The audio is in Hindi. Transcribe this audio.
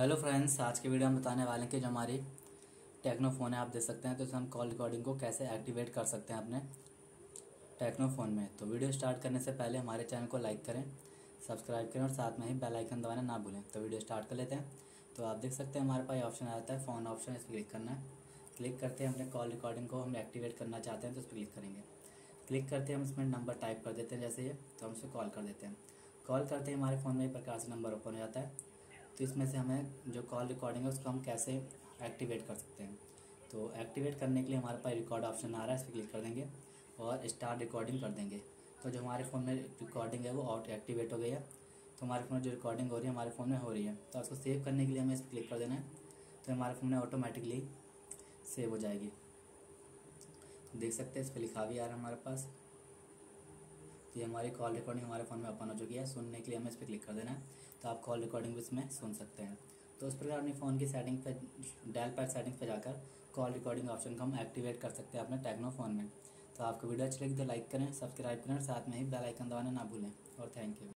हेलो फ्रेंड्स आज के वीडियो हम बताने वाले हैं कि जो हमारी टेक्नो फ़ोन है, आप देख सकते हैं तो इसे हम कॉल रिकॉर्डिंग को कैसे एक्टिवेट कर सकते हैं अपने टेक्नो फ़ोन में। तो वीडियो स्टार्ट करने से पहले हमारे चैनल को लाइक करें सब्सक्राइब करें और साथ में ही बेल आइकन दबाना ना भूलें। तो वीडियो स्टार्ट कर लेते हैं। तो आप देख सकते हैं, हमारे पास ऑप्शन आ जाता है फ़ोन ऑप्शन इस पर क्लिक करना है। क्लिक करते हैं, अपने कॉल रिकॉर्डिंग को हम एक्टिवेट करना चाहते हैं तो इस पर क्लिक करेंगे। क्लिक करते हैं, हम इसमें नंबर टाइप कर देते हैं, जैसे ये तो हम इसे कॉल कर देते हैं। कॉल करते हैं, हमारे फ़ोन में एक प्रकार से नंबर ओपन हो जाता है। तो इसमें से हमें जो कॉल रिकॉर्डिंग है, उसको हम कैसे एक्टिवेट कर सकते हैं? तो एक्टिवेट करने के लिए हमारे पास रिकॉर्ड ऑप्शन आ रहा है, इस पर क्लिक कर देंगे और स्टार्ट रिकॉर्डिंग कर देंगे। तो जो हमारे फ़ोन में रिकॉर्डिंग है, वो आउट एक्टिवेट हो गई है। तो हमारे फ़ोन में जो रिकॉर्डिंग हो रही है, हमारे फ़ोन में हो रही है। तो उसको सेव करने के लिए हमें इस पर क्लिक कर देना है। तो हमारे फ़ोन में ऑटोमेटिकली सेव हो जाएगी। तो देख सकते हैं, इस पर लिखा भी आ रहा है हमारे पास। तो ये हमारी कॉल रिकॉर्डिंग हमारे फ़ोन में ओपन हो चुकी है। सुनने के लिए हमें इस पर क्लिक कर देना है। तो आप कॉल रिकॉर्डिंग भी इसमें सुन सकते हैं। तो उस प्रकार अपने फ़ोन की सेटिंग पर डायल पैड सेटिंग पर जाकर कॉल रिकॉर्डिंग ऑप्शन को हम एक्टिवेट कर सकते हैं अपने टेक्नो फ़ोन में। तो आपको वीडियो अच्छी लगी तो लाइक करें सब्सक्राइब करें और साथ में ही बेल आइकन दबाना ना भूलें। और थैंक यू